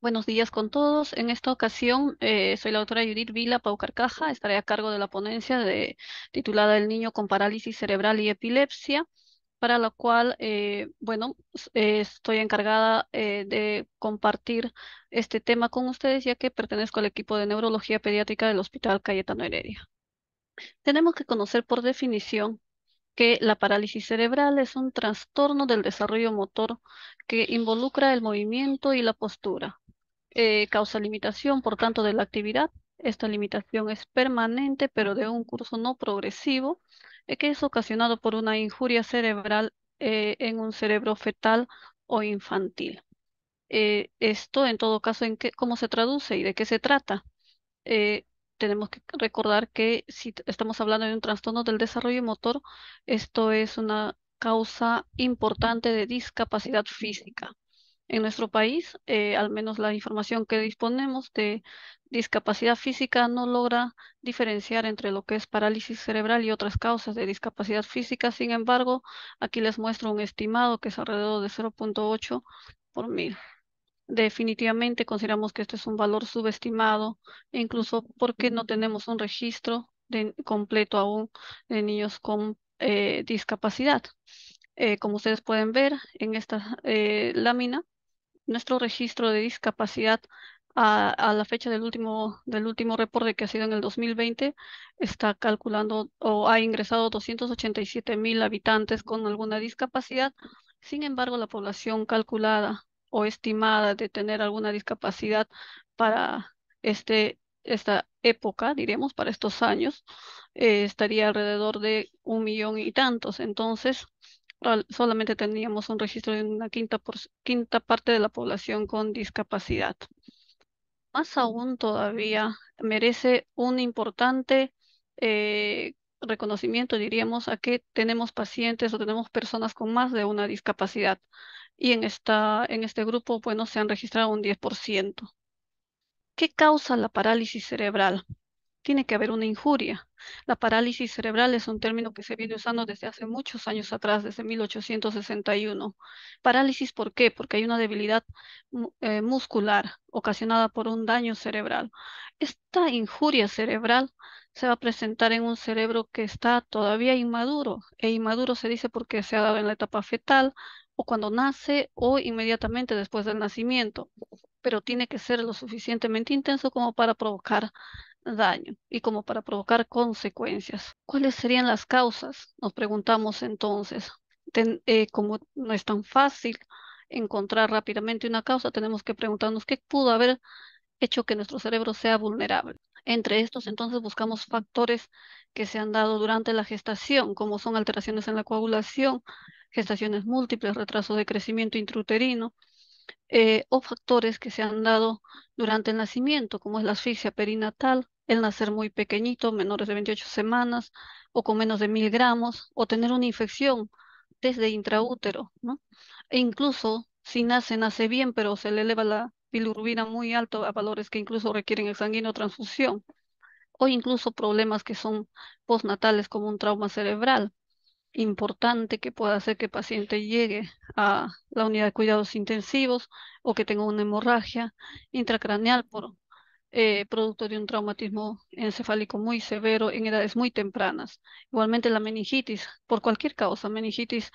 Buenos días con todos. En esta ocasión eh, soy la doctora Judith Vila Paucarcaja. Estaré a cargo de la ponencia titulada El niño con parálisis cerebral y epilepsia, para la cual, eh, bueno, eh, estoy encargada de compartir este tema con ustedes, ya que pertenezco al equipo de neurología pediátrica del Hospital Cayetano Heredia. Tenemos que conocer por definición que la parálisis cerebral es un trastorno del desarrollo motor que involucra el movimiento y la postura. Eh, causa limitación, por tanto, de la actividad. Esta limitación es permanente, pero de un curso no progresivo, eh, que es ocasionado por una injuria cerebral eh, en un cerebro fetal o infantil. esto, en todo caso, ¿en qué, ¿cómo se traduce y de qué se trata? tenemos que recordar que si estamos hablando de un trastorno del desarrollo motor, esto es una causa importante de discapacidad física. En nuestro país, eh, al menos la información que disponemos de discapacidad física no logra diferenciar entre lo que es parálisis cerebral y otras causas de discapacidad física. Sin embargo, aquí les muestro un estimado que es alrededor de 0.8 por mil. Definitivamente consideramos que este es un valor subestimado, incluso porque no tenemos un registro completo aún de niños con eh, discapacidad. Eh, como ustedes pueden ver en esta lámina, nuestro registro de discapacidad a, la fecha del último, del último reporte que ha sido en el 2020, está calculando o ha ingresado 287 mil habitantes con alguna discapacidad. Sin embargo, la población calculada o estimada de tener alguna discapacidad para este, esta época, diremos, para estos años, eh, estaría alrededor de un millón y tantos. Entonces, solamente teníamos un registro de una quinta, parte de la población con discapacidad. Más aún todavía merece un importante eh, reconocimiento, diríamos, a que tenemos pacientes o tenemos personas con más de una discapacidad. Y en, esta, en este grupo, bueno, se han registrado un 10%. ¿Qué causa la parálisis cerebral? Tiene que haber una injuria. La parálisis cerebral es un término que se viene usando desde hace muchos años atrás, desde 1861. Parálisis, ¿por qué? Porque hay una debilidad eh, muscular ocasionada por un daño cerebral. Esta injuria cerebral se va a presentar en un cerebro que está todavía inmaduro, e inmaduro se dice porque se ha dado en la etapa fetal o cuando nace o inmediatamente después del nacimiento, pero tiene que ser lo suficientemente intenso como para provocar daño y como para provocar consecuencias. ¿Cuáles serían las causas? Nos preguntamos entonces. Eh, como no es tan fácil encontrar rápidamente una causa, tenemos que preguntarnos qué pudo haber hecho que nuestro cerebro sea vulnerable. Entre estos, entonces, buscamos factores que se han dado durante la gestación, como son alteraciones en la coagulación, gestaciones múltiples, retraso de crecimiento intrauterino, eh, o factores que se han dado durante el nacimiento, como es la asfixia perinatal, el nacer muy pequeñito, menores de 28 semanas, o con menos de mil gramos, o tener una infección desde intraútero. E incluso si nace, nace bien, pero se le eleva la bilirrubina muy alto a valores que incluso requieren sanguíneo transfusión, o incluso problemas que son postnatales como un trauma cerebral importante que pueda hacer que el paciente llegue a la unidad de cuidados intensivos o que tenga una hemorragia intracraneal por eh, producto de un traumatismo encefálico muy severo en edades muy tempranas. Igualmente la meningitis, por cualquier causa, meningitis,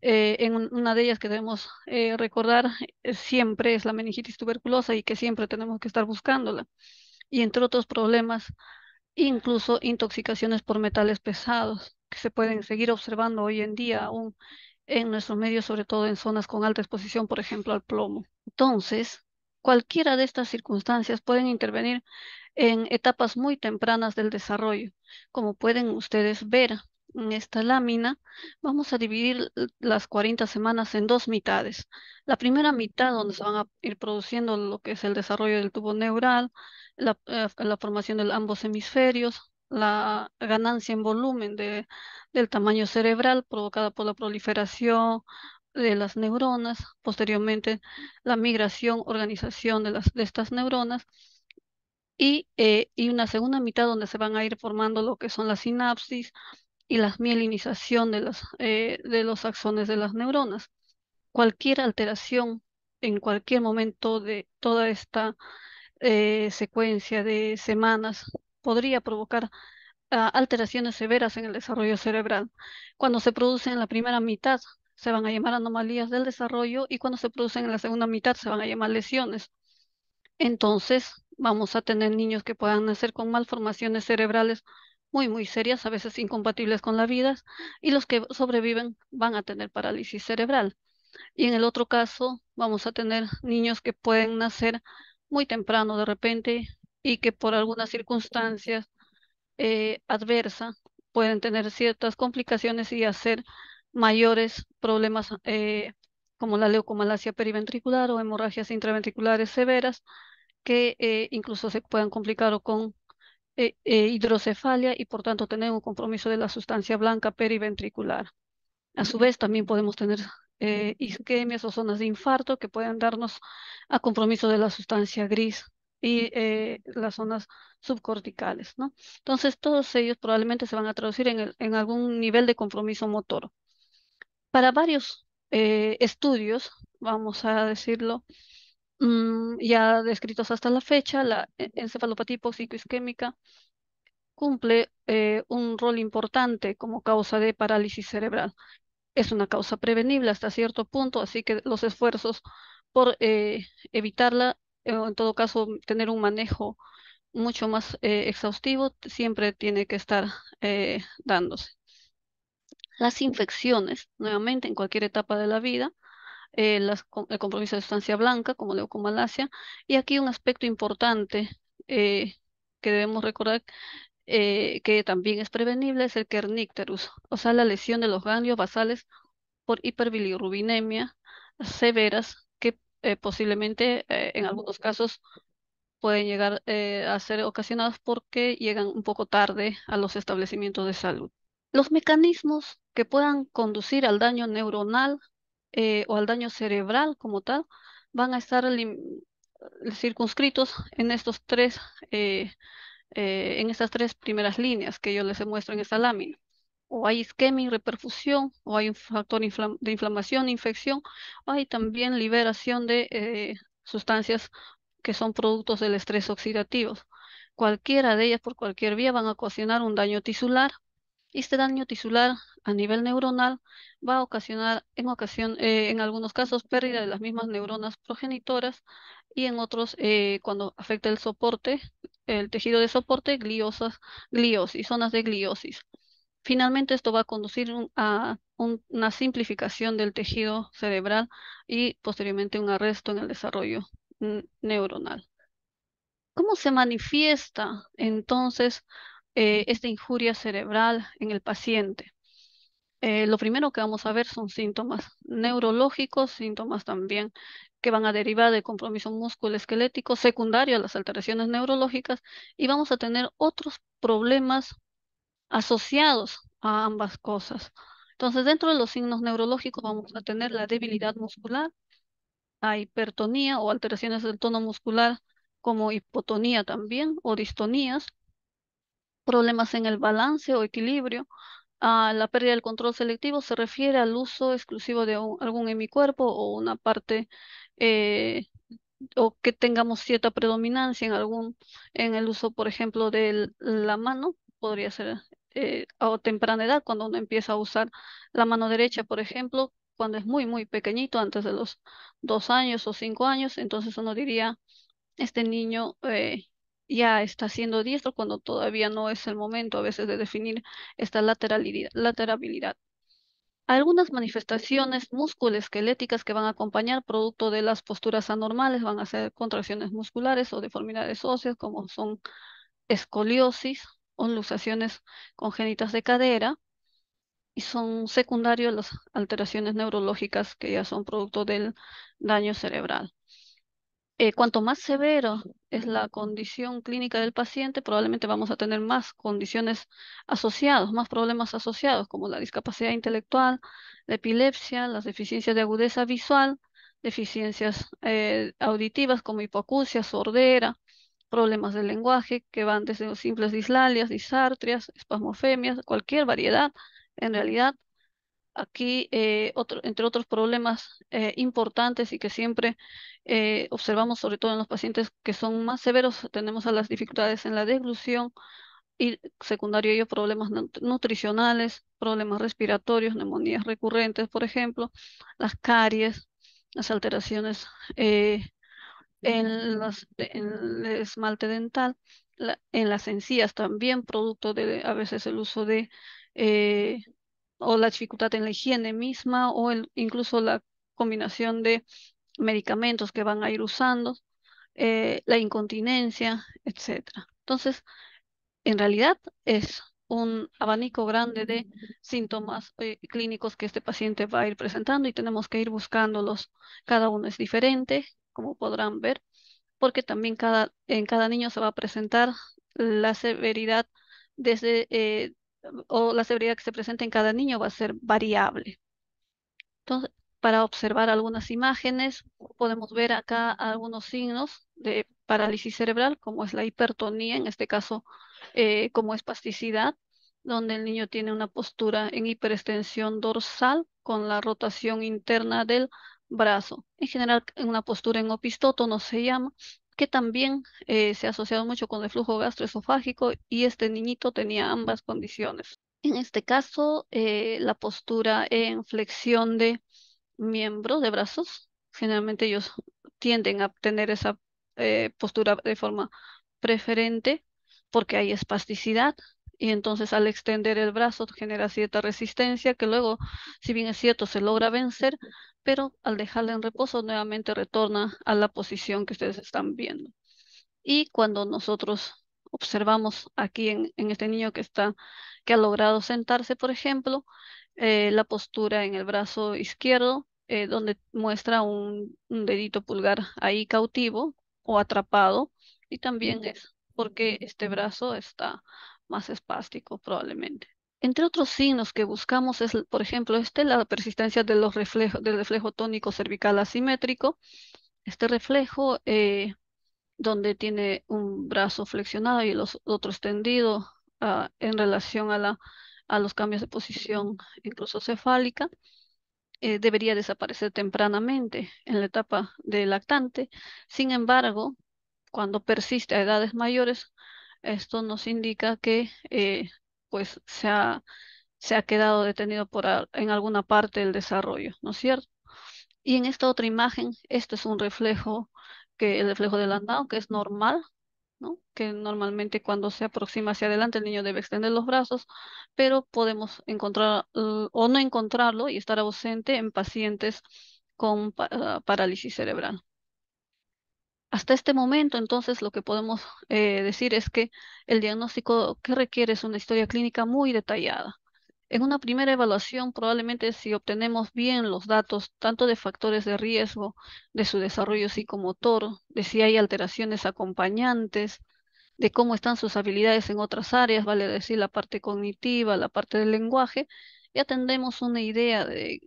eh, en una de ellas que debemos eh, recordar siempre es la meningitis tuberculosa y que siempre tenemos que estar buscándola. Y entre otros problemas, incluso intoxicaciones por metales pesados que se pueden seguir observando hoy en día aún en nuestros medios, sobre todo en zonas con alta exposición, por ejemplo, al plomo. Entonces, cualquiera de estas circunstancias pueden intervenir en etapas muy tempranas del desarrollo. Como pueden ustedes ver en esta lámina, vamos a dividir las 40 semanas en dos mitades. La primera mitad, donde se van a ir produciendo lo que es el desarrollo del tubo neural, la, eh, formación de ambos hemisferios, la ganancia en volumen de, del tamaño cerebral provocada por la proliferación de las neuronas, posteriormente la migración, organización de, las, de estas neuronas, y, eh, y una segunda mitad donde se van a ir formando lo que son las sinapsis y la mielinización de, las, eh, de los axones de las neuronas. Cualquier alteración en cualquier momento de toda esta eh, secuencia de semanas podría provocar ah, alteraciones severas en el desarrollo cerebral. Cuando se produce en la primera mitad, se van a llamar anomalías del desarrollo y cuando se producen en la segunda mitad, se van a llamar lesiones. Entonces, vamos a tener niños que puedan nacer con malformaciones cerebrales muy, muy serias, a veces incompatibles con la vida, y los que sobreviven van a tener parálisis cerebral. Y en el otro caso, vamos a tener niños que pueden nacer muy temprano de repente y que por algunas circunstancias eh, adversas pueden tener ciertas complicaciones y hacer mayores problemas eh, como la leucomalacia periventricular o hemorragias intraventriculares severas que eh, incluso se puedan complicar con eh, eh, hidrocefalia y por tanto tener un compromiso de la sustancia blanca periventricular. A su vez también podemos tener isquemias o zonas de infarto que pueden darnos a compromiso de la sustancia gris y las zonas subcorticales, ¿no? Entonces todos ellos probablemente se van a traducir en, en algún nivel de compromiso motor. Para varios estudios, vamos a decirlo, Mm, ya descritos hasta la fecha, la e-, encefalopatía hipóxico-isquémica cumple eh, un rol importante como causa de parálisis cerebral. Es una causa prevenible hasta cierto punto, así que los esfuerzos por eh, evitarla, o en todo caso tener un manejo mucho más eh, exhaustivo, siempre tiene que estar dándose. Las infecciones, nuevamente, en cualquier etapa de la vida, eh, el compromiso de sustancia blanca, como leucomalacia. Y aquí un aspecto importante eh, que debemos recordar eh, que también es prevenible es el kernicterus, o sea, la lesión de los ganglios basales por hiperbilirrubinemia severas que posiblemente en algunos casos pueden llegar a ser ocasionadas porque llegan un poco tarde a los establecimientos de salud. Los mecanismos que puedan conducir al daño neuronal eh, o al daño cerebral como tal, van a estar circunscritos en estos tres, eh, eh, en estas tres primeras líneas que yo les muestro en esta lámina. O hay isquemia y reperfusión, o hay un factor de inflamación, infección, o hay también liberación de sustancias que son productos del estrés oxidativo. Cualquiera de ellas, por cualquier vía, van a ocasionar un daño tisular. Este daño tisular a nivel neuronal va a ocasionar en, eh, en algunos casos pérdida de las mismas neuronas progenitoras y en otros, eh, cuando afecta el soporte, el tejido de soporte, gliosis, zonas de gliosis. Finalmente, esto va a conducir a una simplificación del tejido cerebral y posteriormente un arresto en el desarrollo neuronal. ¿Cómo se manifiesta entonces eh, esta injuria cerebral en el paciente? Eh, lo primero que vamos a ver son síntomas neurológicos, síntomas también que van a derivar de compromiso musculoesquelético secundario a las alteraciones neurológicas y vamos a tener otros problemas asociados a ambas cosas. Entonces, dentro de los signos neurológicos vamos a tener la debilidad muscular, la hipertonía o alteraciones del tono muscular como hipotonía también o distonías, problemas en el balance o equilibrio, la pérdida del control selectivo se refiere al uso exclusivo de algún hemicuerpo o una parte eh, o que tengamos cierta predominancia en algún en el uso, por ejemplo, de la mano, podría ser eh, a temprana edad, cuando uno empieza a usar la mano derecha, por ejemplo, cuando es muy, muy pequeñito, antes de los dos años o cinco años, entonces uno diría, este niño eh, ya está siendo diestro cuando todavía no es el momento a veces de definir esta lateralidad, laterabilidad. Algunas manifestaciones musculoesqueléticas que van a acompañar producto de las posturas anormales van a ser contracciones musculares o deformidades óseas como son escoliosis o luxaciones congénitas de cadera y son secundarios las alteraciones neurológicas que ya son producto del daño cerebral. Eh, cuanto más severo es la condición clínica del paciente, probablemente vamos a tener más condiciones asociadas, más problemas asociados, como la discapacidad intelectual, la epilepsia, las deficiencias de agudeza visual, deficiencias eh, auditivas como hipoacusia, sordera, problemas del lenguaje que van desde simples dislalias, disartrias, espasmofemias, cualquier variedad, en realidad, Aquí, eh, otro, entre otros problemas eh, importantes y que siempre eh, observamos, sobre todo en los pacientes que son más severos, tenemos a las dificultades en la deglución y secundario a ello problemas nutricionales, problemas respiratorios, neumonías recurrentes, por ejemplo, las caries, las alteraciones en, las, en el esmalte dental, en las encías también, producto de a veces el uso de o la dificultad en la higiene misma o incluso la combinación de medicamentos que van a ir usando, eh, la incontinencia, etcétera. Entonces, en realidad es un abanico grande de síntomas eh, clínicos que este paciente va a ir presentando y tenemos que ir buscándolos. Cada uno es diferente, como podrán ver, porque también cada, en cada niño se va a presentar la severidad desde eh, o la severidad que se presenta en cada niño va a ser variable. Entonces, para observar algunas imágenes, podemos ver acá algunos signos de parálisis cerebral, como es la hipertonía, en este caso eh, como espasticidad, donde el niño tiene una postura en hiperextensión dorsal con la rotación interna del brazo. En general, en una postura en opistótono se llama, que también eh, se ha asociado mucho con el flujo gastroesofágico y este niñito tenía ambas condiciones. En este caso, eh, la postura en flexión de miembros de brazos, generalmente ellos tienden a tener esa eh, postura de forma preferente porque hay espasticidad y entonces al extender el brazo genera cierta resistencia que luego, si bien es cierto, se logra vencer, pero al dejarla en reposo nuevamente retorna a la posición que ustedes están viendo. Y cuando nosotros observamos aquí en, este niño que está, que ha logrado sentarse, por ejemplo, eh, la postura en el brazo izquierdo, eh, donde muestra un, un dedito pulgar ahí cautivo o atrapado, y también es porque este brazo está más espástico probablemente. Entre otros signos que buscamos es, por ejemplo, este, la persistencia de los reflejos, del reflejo tónico cervical asimétrico. Este reflejo, eh, donde tiene un brazo flexionado y el otro extendido ah, en relación a, la, a los cambios de posición incluso cefálica, eh, debería desaparecer tempranamente en la etapa de lactante. Sin embargo, cuando persiste a edades mayores, esto nos indica que eh, pues se ha, quedado detenido por en alguna parte del desarrollo, ¿no es cierto? Y en esta otra imagen, este es un reflejo, que el reflejo del andado, que es normal, ¿no? Que normalmente cuando se aproxima hacia adelante el niño debe extender los brazos, pero podemos encontrar o no encontrarlo y estar ausente en pacientes con parálisis cerebral. Hasta este momento, entonces, lo que podemos eh, decir es que el diagnóstico que requiere es una historia clínica muy detallada. En una primera evaluación, probablemente si obtenemos bien los datos, tanto de factores de riesgo, de su desarrollo psicomotor, de si hay alteraciones acompañantes, de cómo están sus habilidades en otras áreas, vale decir la parte cognitiva, la parte del lenguaje, ya tendremos una idea de,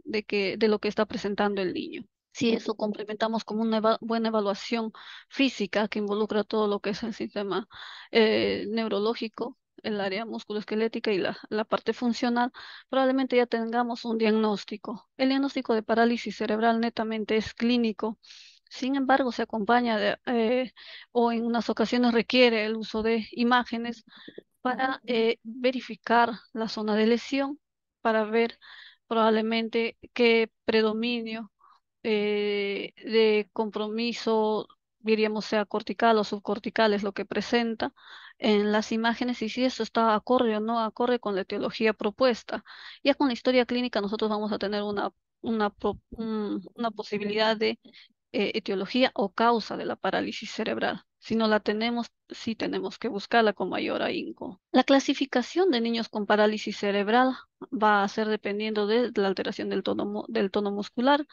lo que está presentando el niño si eso complementamos con una buena evaluación física que involucra todo lo que es el sistema eh, neurológico, el área musculoesquelética y la, la, parte funcional, probablemente ya tengamos un diagnóstico. El diagnóstico de parálisis cerebral netamente es clínico. Sin embargo, se acompaña de, eh, o en unas ocasiones requiere el uso de imágenes para eh, verificar la zona de lesión, para ver probablemente qué predominio eh, de compromiso, diríamos sea cortical o subcortical, es lo que presenta en las imágenes y si eso está acorde o no acorde con la etiología propuesta. Ya con la historia clínica nosotros vamos a tener una, una, una posibilidad de eh, etiología o causa de la parálisis cerebral. Si no la tenemos, sí tenemos que buscarla con mayor ahínco. La clasificación de niños con parálisis cerebral va a ser dependiendo de la alteración del tono, del tono muscular,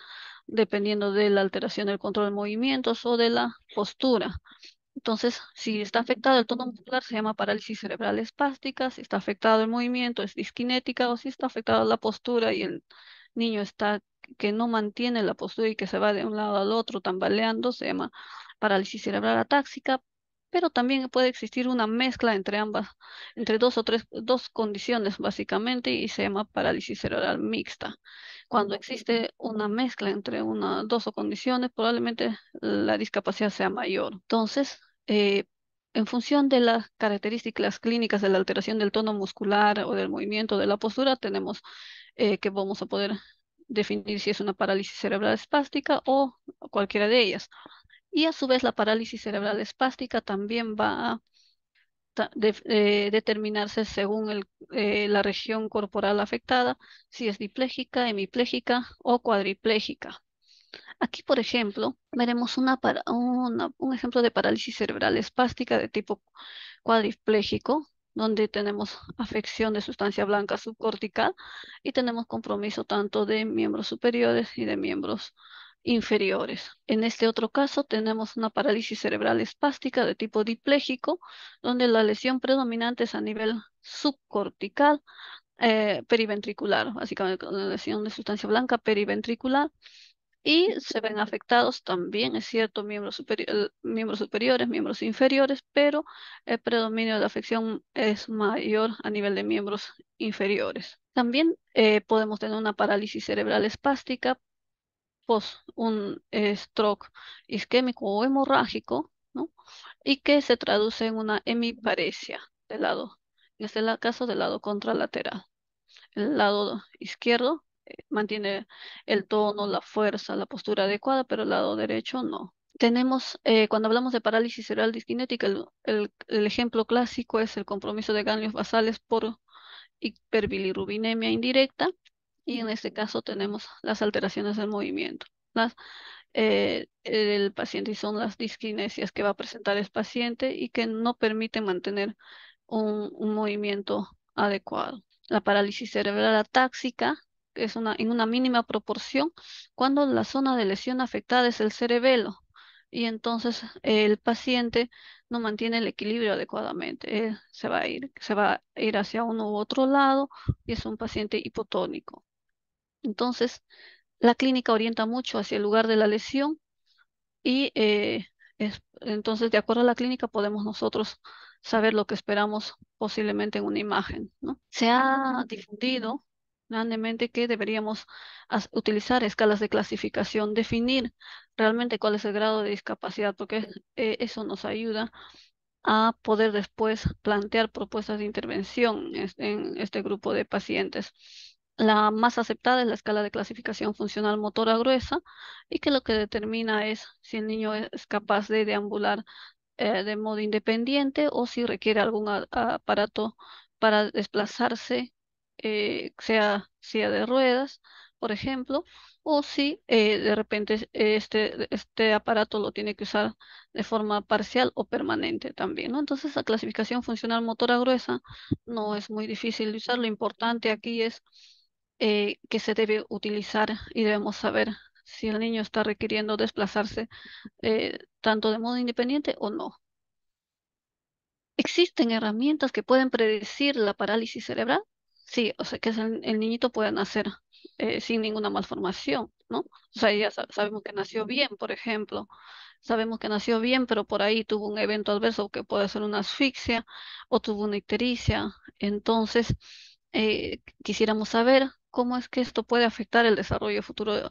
dependiendo de la alteración del control de movimientos o de la postura. Entonces, si está afectado el tono muscular, se llama parálisis cerebral espástica, si está afectado el movimiento, es disquinética, o si está afectada la postura y el niño está que no mantiene la postura y que se va de un lado al otro tambaleando, se llama parálisis cerebral atáxica, pero también puede existir una mezcla entre ambas, entre dos o tres, dos condiciones básicamente, y se llama parálisis cerebral mixta. Cuando existe una mezcla entre una, dos o condiciones, probablemente la discapacidad sea mayor. Entonces, eh, en función de las características clínicas de la alteración del tono muscular o del movimiento de la postura, tenemos eh, que vamos a poder definir si es una parálisis cerebral espástica o cualquiera de ellas. Y a su vez la parálisis cerebral espástica también va a eh, determinarse según eh, la región corporal afectada, si es diplégica, hemiplégica o cuadriplégica. Aquí, por ejemplo, veremos un ejemplo de parálisis cerebral espástica de tipo cuadripléjico, donde tenemos afección de sustancia blanca subcortical y tenemos compromiso tanto de miembros superiores y de miembros inferiores. En este otro caso tenemos una parálisis cerebral espástica de tipo dipléjico, donde la lesión predominante es a nivel subcortical, eh, periventricular, básicamente una lesión de sustancia blanca periventricular, y se ven afectados también, es cierto, miembros, miembros superiores, miembros inferiores, pero el predominio de la afección es mayor a nivel de miembros inferiores. También eh, podemos tener una parálisis cerebral espástica post un stroke isquémico o hemorrágico, ¿no? Y que se traduce en una hemiparesia del lado, en este caso del lado contralateral. El lado izquierdo eh, mantiene el tono, la fuerza, la postura adecuada, pero el lado derecho no. Tenemos, eh, cuando hablamos de parálisis cerebral disquinética, el, el, ejemplo clásico es el compromiso de ganglios basales por hiperbilirrubinemia indirecta, y en este caso tenemos las alteraciones del movimiento. Las, eh, el paciente y son las disquinesias que va a presentar el paciente y que no permiten mantener un, un movimiento adecuado. La parálisis cerebral atáxica es una, en una mínima proporción cuando la zona de lesión afectada es el cerebelo y entonces el paciente no mantiene el equilibrio adecuadamente. se va a ir, se va a ir hacia uno u otro lado y es un paciente hipotónico. Entonces, la clínica orienta mucho hacia el lugar de la lesión y eh, entonces, de acuerdo a la clínica, podemos nosotros saber lo que esperamos posiblemente en una imagen. ¿no? Se ha difundido grandemente que deberíamos utilizar escalas de clasificación, definir realmente cuál es el grado de discapacidad, porque eh, eso nos ayuda a poder después plantear propuestas de intervención en este grupo de pacientes. La más aceptada es la escala de clasificación funcional motora gruesa y que lo que determina es si el niño es capaz de deambular eh, de modo independiente o si requiere algún aparato para desplazarse, eh, sea de ruedas, por ejemplo, o si eh, de repente este, este aparato lo tiene que usar de forma parcial o permanente también. Entonces la clasificación funcional motora gruesa no es muy difícil de usar, lo importante aquí es eh, que se debe utilizar y debemos saber si el niño está requiriendo desplazarse eh, tanto de modo independiente o no. ¿Existen herramientas que pueden predecir la parálisis cerebral? Sí, o sea que el, niñito puede nacer eh, sin ninguna malformación, ¿no? O sea, ya sabemos que nació bien, por ejemplo. Sabemos que nació bien, pero por ahí tuvo un evento adverso que puede ser una asfixia o tuvo una ictericia. Entonces, quisiéramos saber cómo es que esto puede afectar el desarrollo futuro de,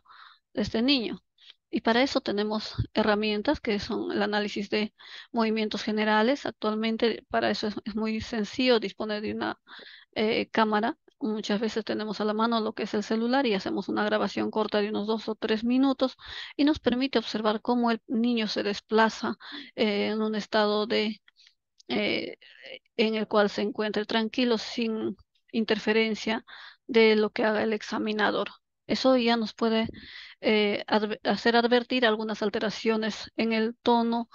este niño. Y para eso tenemos herramientas que son el análisis de movimientos generales. Actualmente para eso es, muy sencillo disponer de una eh, cámara. Muchas veces tenemos a la mano lo que es el celular y hacemos una grabación corta de unos dos o tres minutos y nos permite observar cómo el niño se desplaza eh, en un estado de eh, en el cual se encuentre tranquilo sin interferencia de lo que haga el examinador. Eso ya nos puede eh, hacer advertir algunas alteraciones en el tono,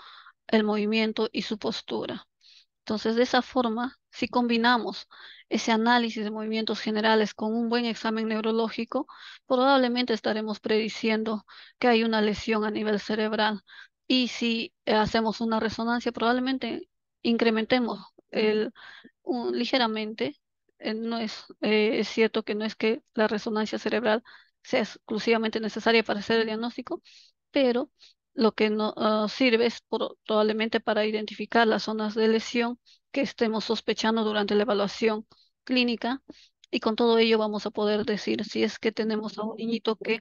el movimiento y su postura. Entonces, de esa forma, si combinamos ese análisis de movimientos generales con un buen examen neurológico, probablemente estaremos prediciendo que hay una lesión a nivel cerebral. Y si hacemos una resonancia, probablemente incrementemos el, ligeramente no es, eh, es cierto que no es que la resonancia cerebral sea exclusivamente necesaria para hacer el diagnóstico, pero lo que no uh, sirve es por, probablemente para identificar las zonas de lesión que estemos sospechando durante la evaluación clínica y con todo ello vamos a poder decir si es que tenemos a un niñito que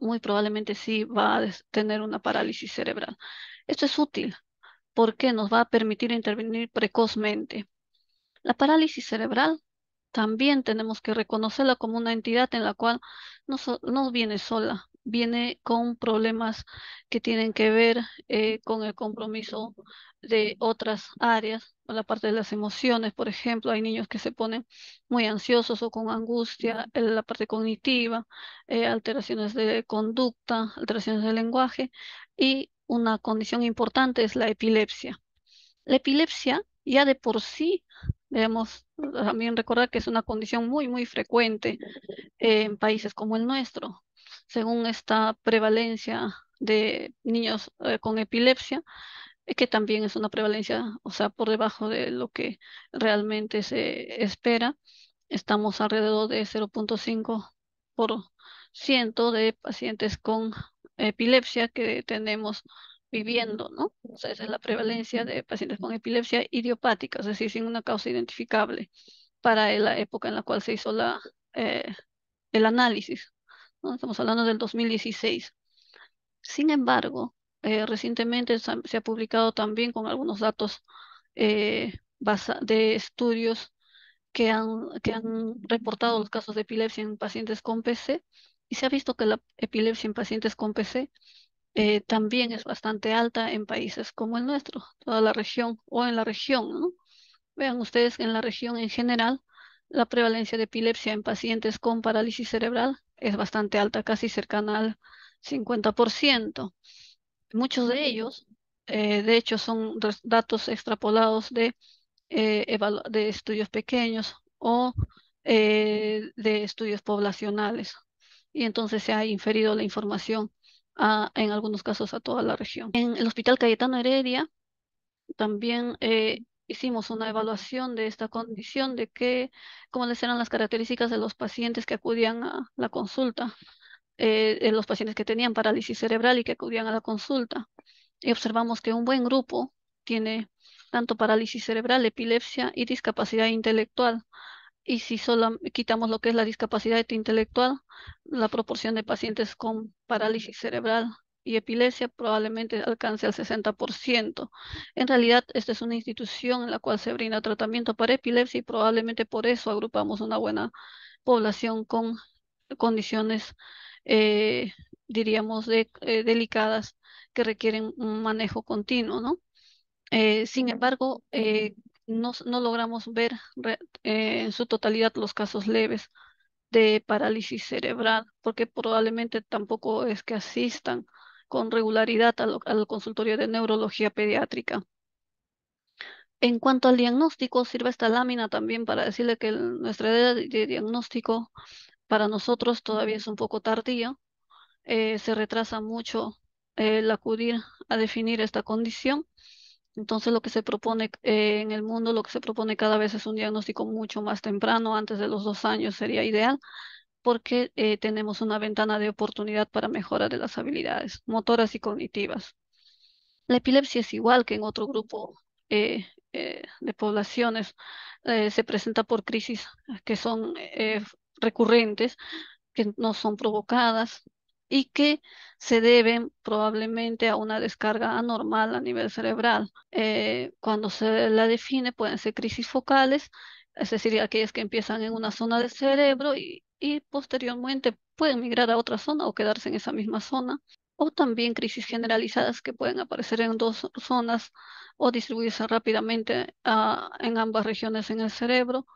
muy probablemente sí va a tener una parálisis cerebral. Esto es útil porque nos va a permitir intervenir precozmente. La parálisis cerebral también tenemos que reconocerla como una entidad en la cual no, no viene sola, viene con problemas que tienen que ver eh, con el compromiso de otras áreas, la parte de las emociones, por ejemplo, hay niños que se ponen muy ansiosos o con angustia, la parte cognitiva, eh, alteraciones de conducta, alteraciones del lenguaje y una condición importante es la epilepsia. La epilepsia ya de por sí, debemos también recordar que es una condición muy, muy frecuente en países como el nuestro. Según esta prevalencia de niños eh, con epilepsia, eh, que también es una prevalencia, o sea, por debajo de lo que realmente se espera, estamos alrededor de 0.5% de pacientes con epilepsia que tenemos viviendo, ¿no? O sea, esa es la prevalencia de pacientes con epilepsia idiopática, es decir, sin una causa identificable para la época en la cual se hizo eh, el análisis. ¿no? Estamos hablando del 2016. Sin embargo, eh, recientemente se ha publicado también con algunos datos eh, de estudios que han, que han reportado los casos de epilepsia en pacientes con PC y se ha visto que la epilepsia en pacientes con PC eh, también es bastante alta en países como el nuestro, toda la región o en la región, ¿no? Vean ustedes que en la región en general la prevalencia de epilepsia en pacientes con parálisis cerebral es bastante alta, casi cercana al 50%. Muchos de ellos, eh, de hecho, son datos extrapolados de, eh, de estudios pequeños o de estudios poblacionales y entonces se ha inferido la información en algunos casos a toda la región. En el Hospital Cayetano Heredia también eh, hicimos una evaluación de esta condición, de qué, cómo les eran las características de los pacientes que acudían a la consulta, eh, los pacientes que tenían parálisis cerebral y que acudían a la consulta. Y observamos que un buen grupo tiene tanto parálisis cerebral, epilepsia y discapacidad intelectual. Y si solo quitamos lo que es la discapacidad intelectual, la proporción de pacientes con parálisis cerebral y epilepsia probablemente alcance al 60%. En realidad, esta es una institución en la cual se brinda tratamiento para epilepsia y probablemente por eso agrupamos una buena población con condiciones, eh, diríamos, de, eh, delicadas que requieren un manejo continuo, ¿no? Eh, sin embargo, no, logramos ver eh, en su totalidad los casos leves de parálisis cerebral, porque probablemente tampoco es que asistan con regularidad al, consultorio de neurología pediátrica. En cuanto al diagnóstico, sirve esta lámina también para decirle que nuestra edad de diagnóstico para nosotros todavía es un poco tardía. Eh, se retrasa mucho el acudir a definir esta condición entonces, lo que se propone eh, en el mundo, lo que se propone cada vez es un diagnóstico mucho más temprano, antes de los dos años sería ideal, porque eh, tenemos una ventana de oportunidad para mejora de las habilidades motoras y cognitivas. La epilepsia es igual que en otro grupo eh, de poblaciones, se presenta por crisis que son recurrentes, que no son provocadas, y que se deben probablemente a una descarga anormal a nivel cerebral. Eh, cuando se la define pueden ser crisis focales, es decir, aquellas que empiezan en una zona del cerebro y, posteriormente pueden migrar a otra zona o quedarse en esa misma zona, o también crisis generalizadas que pueden aparecer en dos zonas o distribuirse rápidamente ah, en ambas regiones en el cerebro,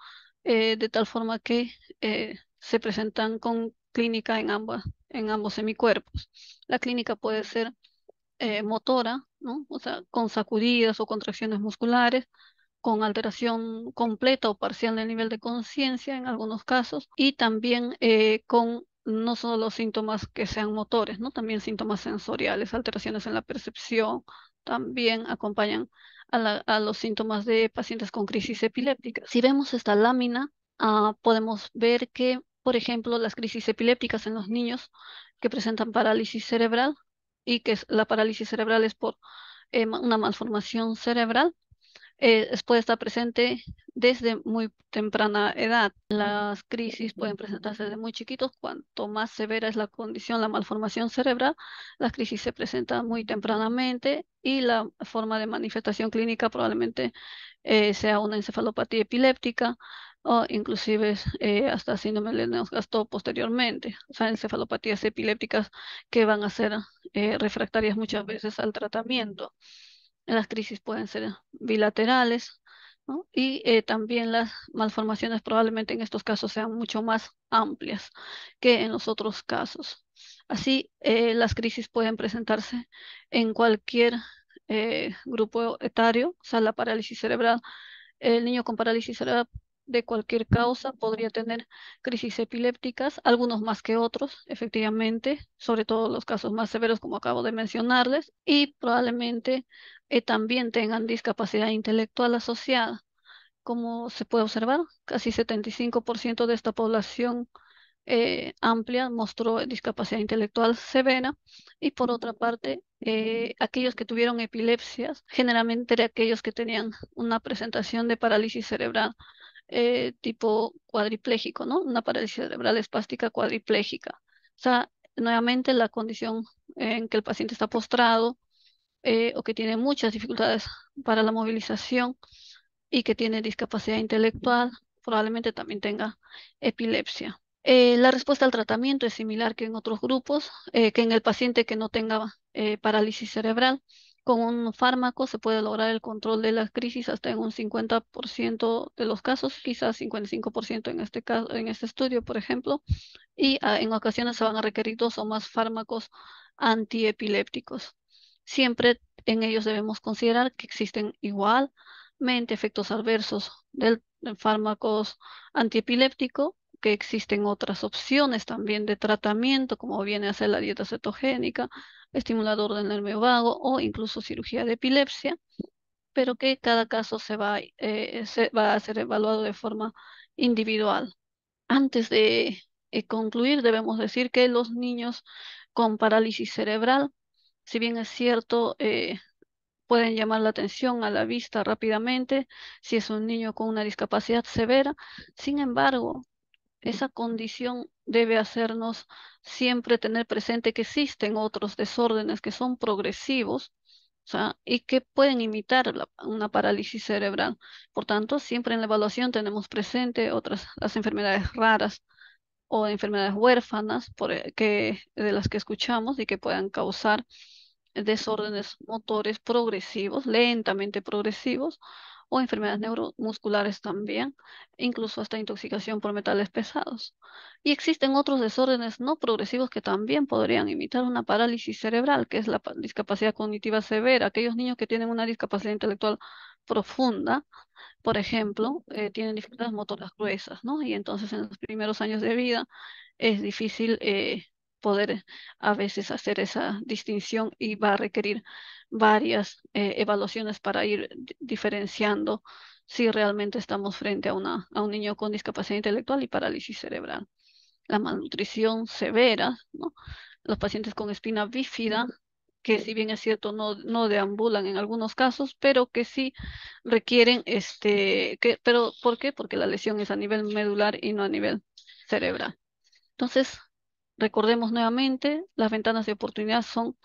eh, de tal forma que eh, se presentan con clínica en ambas en ambos semicuerpos. La clínica puede ser eh, motora, ¿no? O sea, con sacudidas o contracciones musculares, con alteración completa o parcial del nivel de conciencia en algunos casos, y también eh, con no solo síntomas que sean motores, ¿no? También síntomas sensoriales, alteraciones en la percepción, también acompañan a, los síntomas de pacientes con crisis epiléptica. Si vemos esta lámina, ah, podemos ver que por ejemplo, las crisis epilépticas en los niños que presentan parálisis cerebral y que la parálisis cerebral es por eh, una malformación cerebral, eh, puede estar presente desde muy temprana edad. Las crisis pueden presentarse desde muy chiquitos. Cuanto más severa es la condición, la malformación cerebral, las crisis se presentan muy tempranamente y la forma de manifestación clínica probablemente eh, sea una encefalopatía epiléptica o inclusive eh, hasta síndrome de Lennox-Gastaut posteriormente, o sea, encefalopatías epilépticas que van a ser eh, refractarias muchas veces al tratamiento. Las crisis pueden ser bilaterales. Y eh, también las malformaciones probablemente en estos casos sean mucho más amplias que en los otros casos. Así, las crisis pueden presentarse en cualquier grupo etario, o sea, la parálisis cerebral. El niño con parálisis cerebral de cualquier causa podría tener crisis epilépticas, algunos más que otros, efectivamente, sobre todo los casos más severos como acabo de mencionarles, y probablemente eh, también tengan discapacidad intelectual asociada. Como se puede observar, casi 75% de esta población eh, amplia mostró discapacidad intelectual severa y por otra parte, eh, aquellos que tuvieron epilepsias, generalmente eran aquellos que tenían una presentación de parálisis cerebral eh, tipo cuadripléjico, ¿no? Una parálisis cerebral espástica cuadripléjica. O sea, nuevamente la condición en que el paciente está postrado eh, o que tiene muchas dificultades para la movilización y que tiene discapacidad intelectual, probablemente también tenga epilepsia. Eh, la respuesta al tratamiento es similar que en otros grupos, que en el paciente que no tenga parálisis cerebral. Con un fármaco se puede lograr el control de las crisis hasta en un 50% de los casos, quizás 55% en este caso, en este estudio, por ejemplo, y ah, en ocasiones se van a requerir dos o más fármacos antiepilépticos. Siempre en ellos debemos considerar que existen igualmente efectos adversos del, del fármacos antiepilépticos existen otras opciones también de tratamiento, como viene a ser la dieta cetogénica, estimulador del nervio vago o incluso cirugía de epilepsia, pero que cada caso se va, eh, se va a ser evaluado de forma individual. Antes de eh, concluir, debemos decir que los niños con parálisis cerebral, si bien es cierto, eh, pueden llamar la atención a la vista rápidamente si es un niño con una discapacidad severa. Sin embargo, esa condición debe hacernos siempre tener presente que existen otros desórdenes que son progresivos y que pueden imitar una parálisis cerebral. Por tanto, siempre en la evaluación tenemos presente otras las enfermedades raras o enfermedades huérfanas eh, que, de las que escuchamos y que puedan causar desórdenes motores progresivos, lentamente progresivos, o enfermedades neuromusculares también, incluso hasta intoxicación por metales pesados. Y existen otros desórdenes no progresivos que también podrían imitar una parálisis cerebral, que es la discapacidad cognitiva severa. Aquellos niños que tienen una discapacidad intelectual profunda, por ejemplo, eh, tienen dificultades motoras gruesas, ¿no? Y entonces en los primeros años de vida es difícil eh, poder a veces hacer esa distinción y va a requerir varias eh, evaluaciones para ir diferenciando si realmente estamos frente a, una, a un niño con discapacidad intelectual y parálisis cerebral. La malnutrición severa, ¿no? los pacientes con espina bífida, que si bien es cierto no, no deambulan en algunos casos, pero que sí requieren, este, que, pero ¿por qué? Porque la lesión es a nivel medular y no a nivel cerebral. Entonces, recordemos nuevamente, las ventanas de oportunidad son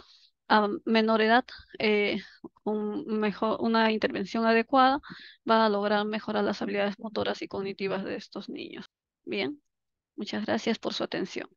a menor edad, eh, mejor, una intervención adecuada va a lograr mejorar las habilidades motoras y cognitivas de estos niños. Bien, muchas gracias por su atención.